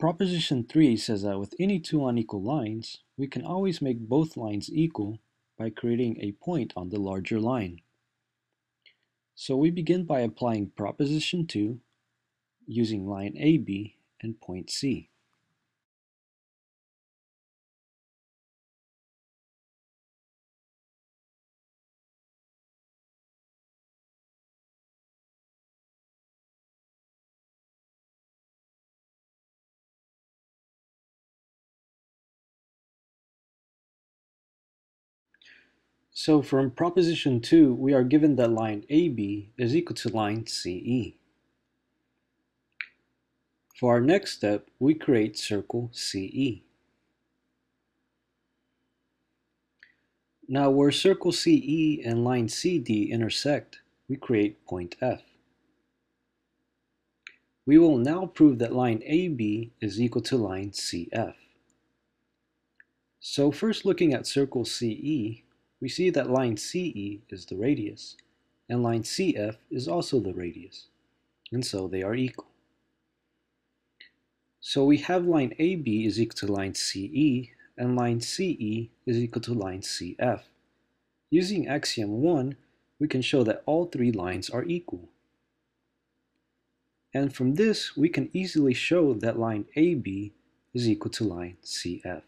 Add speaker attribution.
Speaker 1: Proposition 3 says that with any two unequal lines, we can always make both lines equal by creating a point on the larger line. So we begin by applying Proposition 2 using line AB and point C. So from proposition 2, we are given that line AB is equal to line CE. For our next step, we create circle CE. Now where circle CE and line CD intersect, we create point F. We will now prove that line AB is equal to line CF. So first looking at circle CE, we see that line CE is the radius, and line CF is also the radius, and so they are equal. So we have line AB is equal to line CE, and line CE is equal to line CF. Using axiom 1, we can show that all three lines are equal. And from this, we can easily show that line AB is equal to line CF.